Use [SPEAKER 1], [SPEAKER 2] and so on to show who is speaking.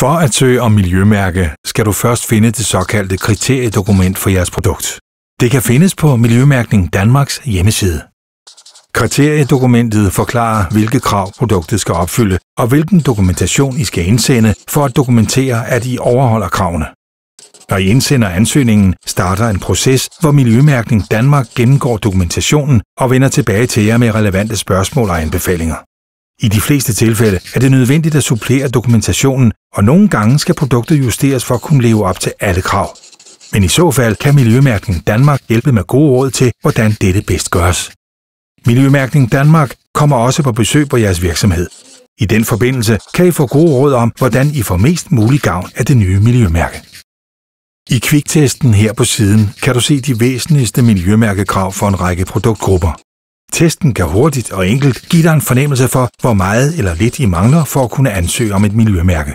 [SPEAKER 1] For at søge om miljømærke, skal du først finde det såkaldte kriteriedokument for jeres produkt. Det kan findes på Miljømærkning Danmarks hjemmeside. Kriteriedokumentet forklarer, hvilke krav produktet skal opfylde, og hvilken dokumentation I skal indsende for at dokumentere, at I overholder kravene. Når I indsender ansøgningen, starter en proces, hvor Miljømærkning Danmark gennemgår dokumentationen og vender tilbage til jer med relevante spørgsmål og anbefalinger. I de fleste tilfælde er det nødvendigt at supplere dokumentationen, og nogle gange skal produktet justeres for at kunne leve op til alle krav. Men i så fald kan Miljømærkning Danmark hjælpe med gode råd til, hvordan dette bedst gøres. Miljømærkning Danmark kommer også på besøg på jeres virksomhed. I den forbindelse kan I få gode råd om, hvordan I får mest mulig gavn af det nye miljømærke. I kviktesten her på siden kan du se de væsentligste miljømærkekrav for en række produktgrupper. Testen kan hurtigt og enkelt give dig en fornemmelse for, hvor meget eller lidt I mangler for at kunne ansøge om et miljømærke.